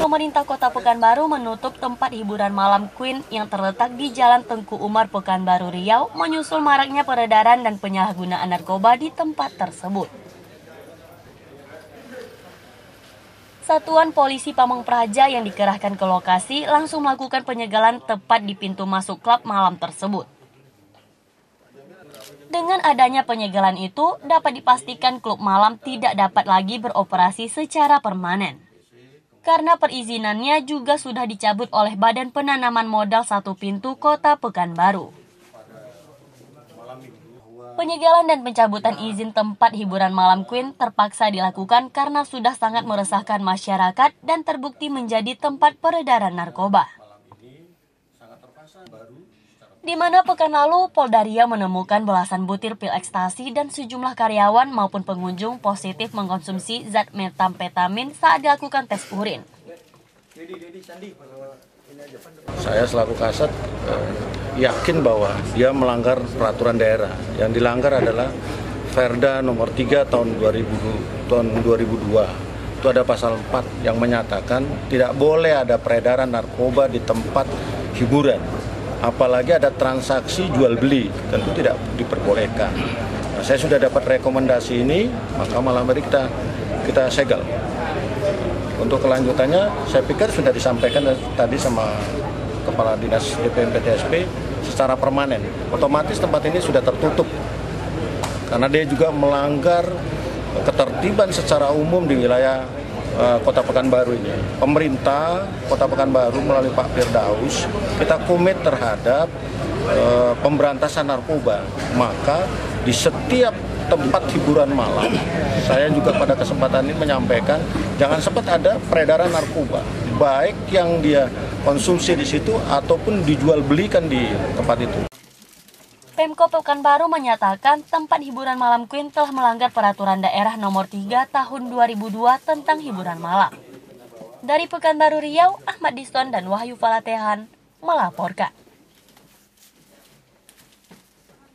Pemerintah Kota Pekanbaru menutup tempat hiburan malam Queen yang terletak di Jalan Tengku Umar Pekanbaru Riau menyusul maraknya peredaran dan penyalahgunaan narkoba di tempat tersebut. Satuan Polisi Pameng Praja yang dikerahkan ke lokasi langsung melakukan penyegalan tepat di pintu masuk klub malam tersebut. Dengan adanya penyegalan itu, dapat dipastikan klub malam tidak dapat lagi beroperasi secara permanen. Karena perizinannya juga sudah dicabut oleh Badan Penanaman Modal Satu Pintu Kota Pekanbaru. Penyegalan dan pencabutan izin tempat hiburan malam Queen terpaksa dilakukan karena sudah sangat meresahkan masyarakat dan terbukti menjadi tempat peredaran narkoba di mana pekan lalu Polda Riau menemukan belasan butir pil ekstasi dan sejumlah karyawan maupun pengunjung positif mengkonsumsi zat metamfetamin saat dilakukan tes urin. Saya selaku kasat eh, yakin bahwa dia melanggar peraturan daerah. Yang dilanggar adalah Perda nomor 3 tahun 2000 tahun 2002. Itu ada pasal 4 yang menyatakan tidak boleh ada peredaran narkoba di tempat hiburan apalagi ada transaksi jual beli tentu tidak diperbolehkan. Nah, saya sudah dapat rekomendasi ini, maka malam hari kita kita segel. Untuk kelanjutannya, saya pikir sudah disampaikan tadi sama Kepala Dinas DPM PTSP secara permanen. Otomatis tempat ini sudah tertutup karena dia juga melanggar ketertiban secara umum di wilayah Kota Pekanbaru ini. Pemerintah Kota Pekanbaru melalui Pak Firdaus kita komit terhadap uh, pemberantasan narkoba. Maka di setiap tempat hiburan malam, saya juga pada kesempatan ini menyampaikan jangan sempat ada peredaran narkoba, baik yang dia konsumsi di situ ataupun dijual belikan di tempat itu. Pemko Pekanbaru menyatakan tempat hiburan malam Queen telah melanggar peraturan daerah nomor 3 tahun 2002 tentang hiburan malam. Dari Pekanbaru Riau, Ahmad Diston dan Wahyu Falatehan melaporkan.